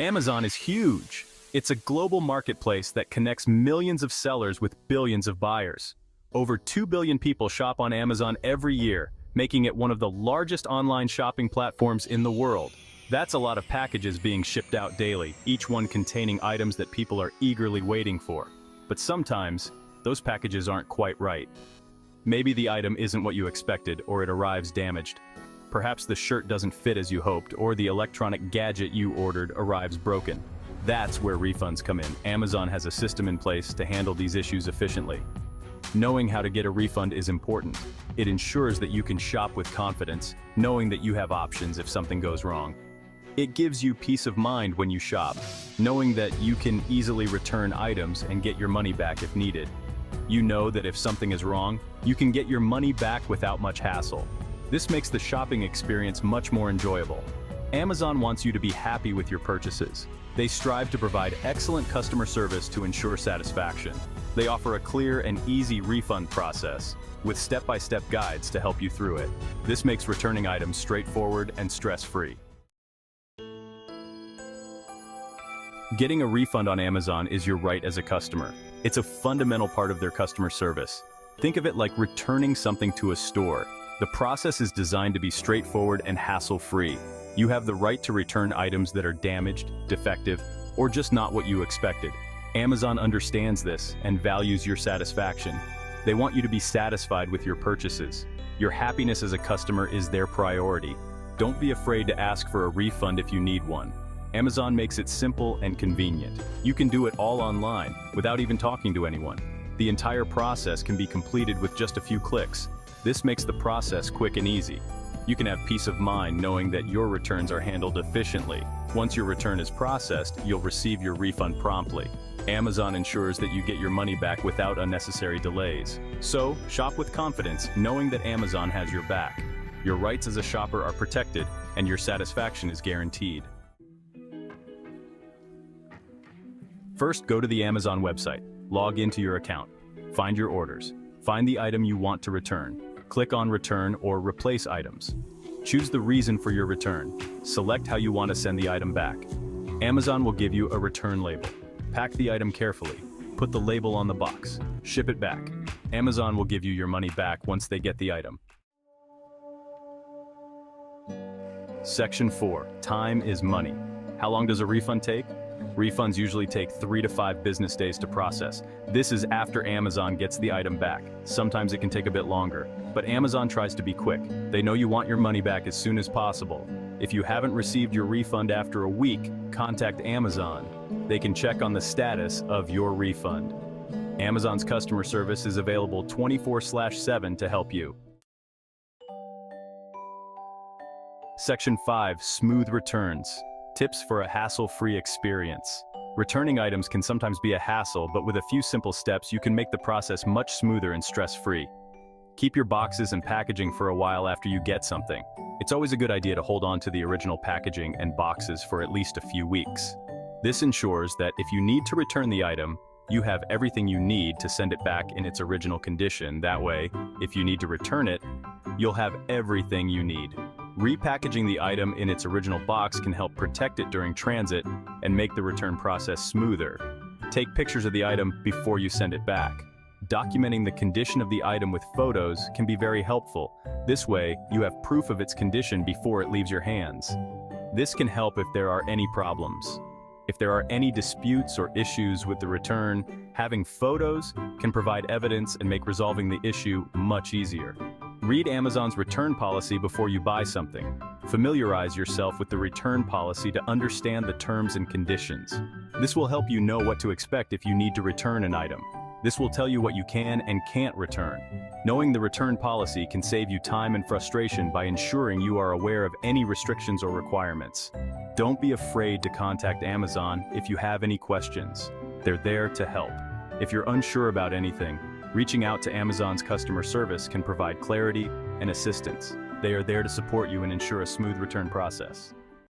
Amazon is huge. It's a global marketplace that connects millions of sellers with billions of buyers. Over 2 billion people shop on Amazon every year, making it one of the largest online shopping platforms in the world. That's a lot of packages being shipped out daily, each one containing items that people are eagerly waiting for. But sometimes, those packages aren't quite right. Maybe the item isn't what you expected or it arrives damaged. Perhaps the shirt doesn't fit as you hoped or the electronic gadget you ordered arrives broken. That's where refunds come in. Amazon has a system in place to handle these issues efficiently. Knowing how to get a refund is important. It ensures that you can shop with confidence, knowing that you have options if something goes wrong. It gives you peace of mind when you shop, knowing that you can easily return items and get your money back if needed. You know that if something is wrong, you can get your money back without much hassle. This makes the shopping experience much more enjoyable. Amazon wants you to be happy with your purchases. They strive to provide excellent customer service to ensure satisfaction. They offer a clear and easy refund process, with step-by-step -step guides to help you through it. This makes returning items straightforward and stress-free. Getting a refund on Amazon is your right as a customer. It's a fundamental part of their customer service. Think of it like returning something to a store. The process is designed to be straightforward and hassle-free, you have the right to return items that are damaged, defective, or just not what you expected. Amazon understands this and values your satisfaction. They want you to be satisfied with your purchases. Your happiness as a customer is their priority. Don't be afraid to ask for a refund if you need one. Amazon makes it simple and convenient. You can do it all online, without even talking to anyone. The entire process can be completed with just a few clicks. This makes the process quick and easy. You can have peace of mind knowing that your returns are handled efficiently. Once your return is processed, you'll receive your refund promptly. Amazon ensures that you get your money back without unnecessary delays. So, shop with confidence, knowing that Amazon has your back. Your rights as a shopper are protected, and your satisfaction is guaranteed. First, go to the Amazon website. Log into your account. Find your orders. Find the item you want to return. Click on Return or Replace Items. Choose the reason for your return. Select how you want to send the item back. Amazon will give you a return label. Pack the item carefully. Put the label on the box. Ship it back. Amazon will give you your money back once they get the item. Section 4. Time is money. How long does a refund take? Refunds usually take three to five business days to process. This is after Amazon gets the item back. Sometimes it can take a bit longer, but Amazon tries to be quick. They know you want your money back as soon as possible. If you haven't received your refund after a week, contact Amazon. They can check on the status of your refund. Amazon's customer service is available 24-7 to help you. Section 5. Smooth Returns Tips for a hassle-free experience. Returning items can sometimes be a hassle, but with a few simple steps you can make the process much smoother and stress-free. Keep your boxes and packaging for a while after you get something. It's always a good idea to hold on to the original packaging and boxes for at least a few weeks. This ensures that if you need to return the item, you have everything you need to send it back in its original condition. That way, if you need to return it, you'll have everything you need. Repackaging the item in its original box can help protect it during transit and make the return process smoother. Take pictures of the item before you send it back. Documenting the condition of the item with photos can be very helpful. This way, you have proof of its condition before it leaves your hands. This can help if there are any problems. If there are any disputes or issues with the return, having photos can provide evidence and make resolving the issue much easier. Read Amazon's return policy before you buy something. Familiarize yourself with the return policy to understand the terms and conditions. This will help you know what to expect if you need to return an item. This will tell you what you can and can't return. Knowing the return policy can save you time and frustration by ensuring you are aware of any restrictions or requirements. Don't be afraid to contact Amazon if you have any questions. They're there to help. If you're unsure about anything, Reaching out to Amazon's customer service can provide clarity and assistance. They are there to support you and ensure a smooth return process.